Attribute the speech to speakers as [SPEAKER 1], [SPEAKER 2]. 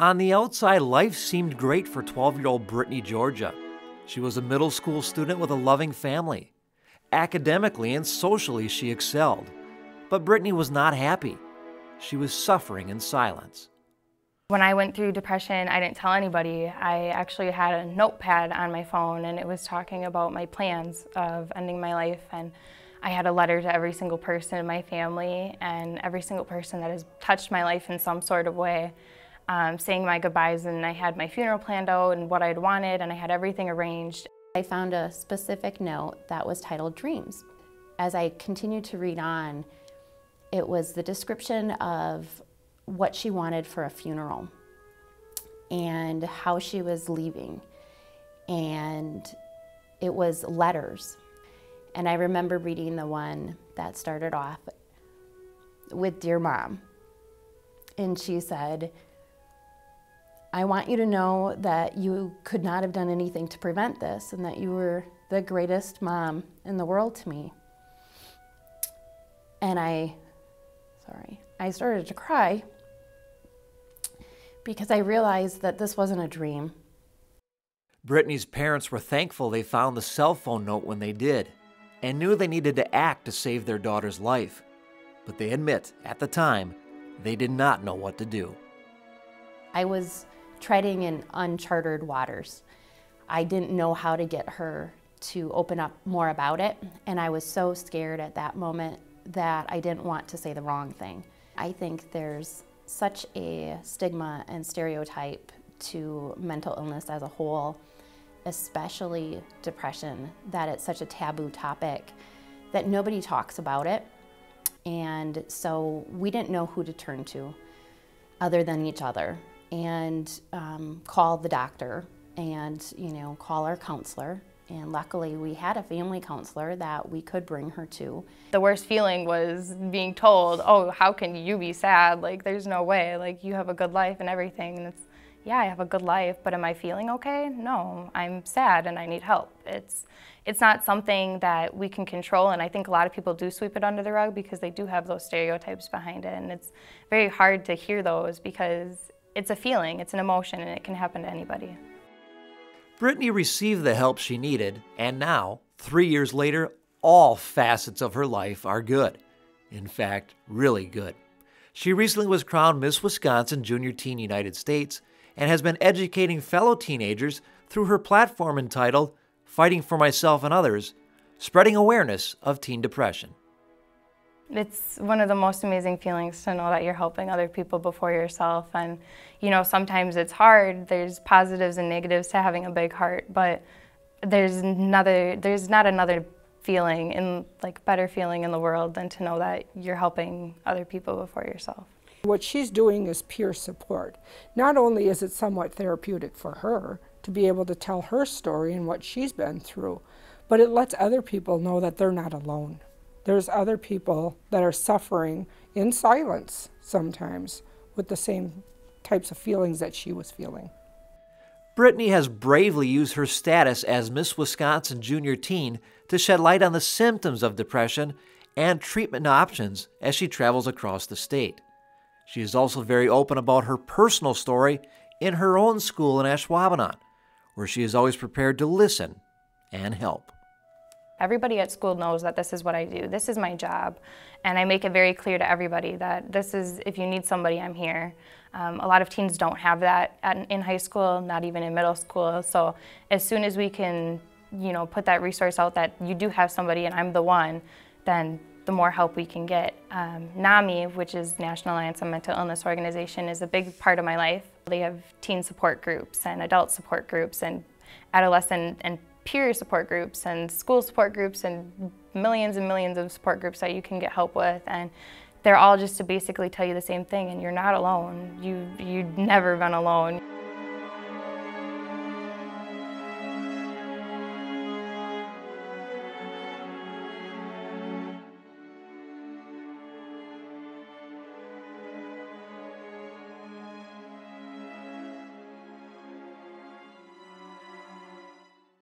[SPEAKER 1] On the outside, life seemed great for 12 year old Brittany Georgia. She was a middle school student with a loving family. Academically and socially, she excelled. But Brittany was not happy. She was suffering in silence.
[SPEAKER 2] When I went through depression, I didn't tell anybody. I actually had a notepad on my phone and it was talking about my plans of ending my life. And I had a letter to every single person in my family and every single person that has touched my life in some sort of way, um, saying my goodbyes. And I had my funeral planned out and what I'd wanted, and I had everything arranged.
[SPEAKER 3] I found a specific note that was titled Dreams. As I continued to read on, it was the description of what she wanted for a funeral and how she was leaving. And it was letters. And I remember reading the one that started off with Dear Mom. And she said, I want you to know that you could not have done anything to prevent this and that you were the greatest mom in the world to me. And I, sorry, I started to cry because I realized that this wasn't a dream.
[SPEAKER 1] Brittany's parents were thankful they found the cell phone note when they did and knew they needed to act to save their daughter's life. But they admit, at the time, they did not know what to do.
[SPEAKER 3] I was treading in uncharted waters. I didn't know how to get her to open up more about it, and I was so scared at that moment that I didn't want to say the wrong thing. I think there's such a stigma and stereotype to mental illness as a whole, especially depression, that it's such a taboo topic that nobody talks about it. And so we didn't know who to turn to other than each other and um, call the doctor and you know call our counselor. And luckily we had a family counselor that we could bring her to.
[SPEAKER 2] The worst feeling was being told oh how can you be sad? Like there's no way. Like you have a good life and everything. And it's yeah i have a good life but am i feeling okay? No i'm sad and i need help. It's it's not something that we can control and i think a lot of people do sweep it under the rug because they do have those stereotypes behind it and it's very hard to hear those because it's a feeling, it's an emotion, and it can happen to anybody.
[SPEAKER 1] Brittany received the help she needed, and now, three years later, all facets of her life are good. In fact, really good. She recently was crowned Miss Wisconsin Junior Teen United States and has been educating fellow teenagers through her platform entitled Fighting for Myself and Others, spreading awareness of teen depression.
[SPEAKER 2] It's one of the most amazing feelings to know that you're helping other people before yourself. And, you know, sometimes it's hard. There's positives and negatives to having a big heart, but there's another, there's not another feeling and like better feeling in the world than to know that you're helping other people before yourself.
[SPEAKER 4] What she's doing is peer support. Not only is it somewhat therapeutic for her to be able to tell her story and what she's been through, but it lets other people know that they're not alone there's other people that are suffering in silence sometimes with the same types of feelings that she was feeling.
[SPEAKER 1] Brittany has bravely used her status as Miss Wisconsin Junior Teen to shed light on the symptoms of depression and treatment options as she travels across the state. She is also very open about her personal story in her own school in Ashwaubenon, where she is always prepared to listen and help.
[SPEAKER 2] Everybody at school knows that this is what I do. This is my job. And I make it very clear to everybody that this is, if you need somebody, I'm here. Um, a lot of teens don't have that at, in high school, not even in middle school. So as soon as we can, you know, put that resource out that you do have somebody and I'm the one, then the more help we can get. Um, NAMI, which is National Alliance on Mental Illness Organization, is a big part of my life. They have teen support groups and adult support groups and adolescent and peer support groups and school support groups and millions and millions of support groups that you can get help with and they're all just to basically tell you the same thing and you're not alone. You, you've never been alone.